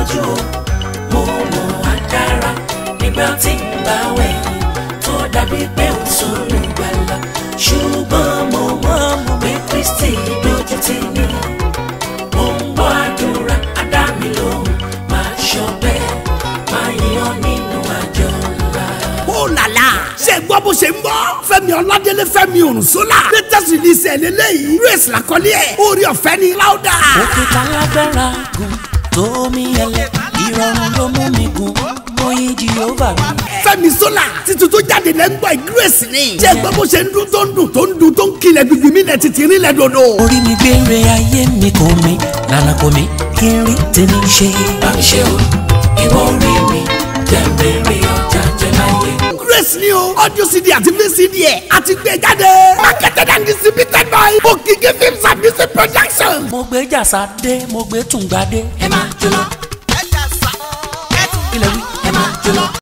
lójú o mo mọ̀ á dára nígbà tí ń bá wẹ̀yìn tó dàbí pé ń sórí ìgbàlà ṣùgbọ́n mo mọ̀ mọ̀ pé Kristi lójú ti ní mo ń gbọ́ àdúrà adá mi lóhùn máa ṣọpẹ́ máa yan nínú àjọ ńlá. ó làlá ṣe gbọ́ bó ṣe ń bọ́. fẹ́mi ọládélé fẹ́mi òrùnsólà. latest release ẹ̀ lélẹ́yìí. grace làkọ́lé ẹ̀. orí ọ̀fẹ́ ni láódà. òkè kan lágbára gùn sómi ẹlẹ ìrọ̀rùn ló mú mi gùn oyin jehova mi. Fẹ́mi Sola títí tó jáde lẹ́ ń gbọ́ ìgírèsì ni. jẹ́ gbọ́ bó ṣe ń dún tó ń dùn tó ń dùn tó ń kilẹ̀ gbìgbì mi lẹ̀ títí rí lẹ̀ dòdò. orí mi gbére ayé mi kò mí nana kò mí kí n rí tèmi ṣe. bá mi ṣe o ìwọ orí mi jẹ́ bèrè ọjà jẹ́ láyé. grace ni o audio cd àti vcd ẹ̀ àti gbé jáde. mákẹ́tẹ̀. mo gbé jàsá dé mo gbé tùǹgbà dé. ẹ máa jó lọ.